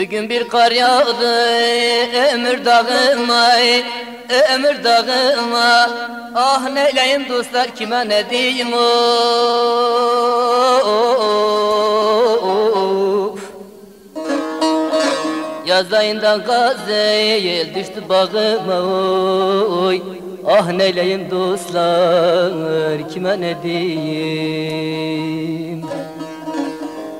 Bugün bir kar yağdı ömür dağıma ömür dağıma. Ah neyleyim dostlar kime ne diyeyim of Yaz ayında gazel düştü bağıma oy. Ah neyleyim dostlar kime ne diyeyim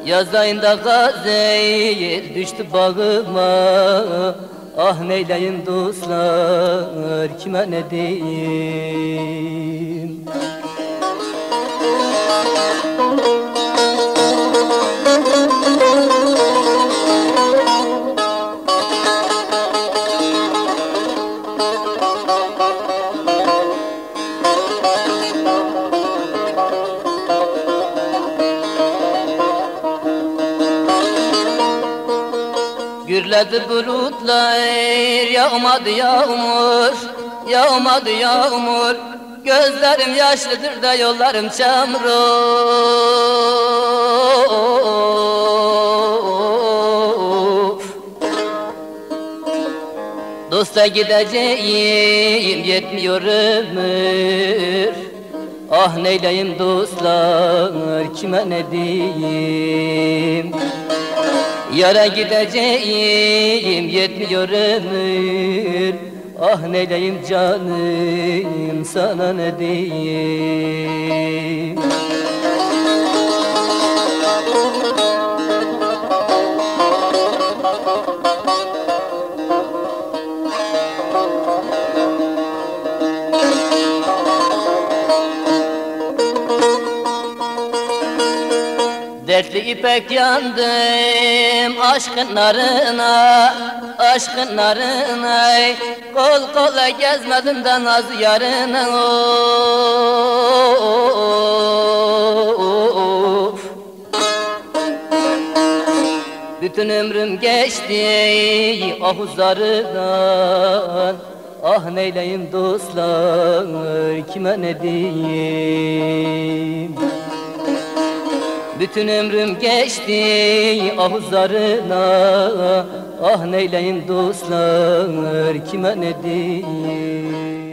Yaz ayında gazel düştü bağıma. Ah neyleyim dostlar kime ne diyeyim Gürledi bulutlar yağmadı yağmur Yağmadı yağmur. Gözlerim yaşlıdır da yollarım çamur of. Dosta gideceğim yetmiyor ömür. Ah neyleyim dostlar kime ne diyeyim Yara gideceğim yetmiyor ömür. Ah neyleyim canım sana ne diyeyim Dertli ipek yandım aşkın narına, aşkın narına. Kol kola gezmedim de nazı yarına. Bütün ömrüm geçti ahuzlarından Ah neyleyim dostlar kime ne diyeyim bütün ömrüm geçti ahuzlarına Ah neyleyim dostlar kime ne diyeyim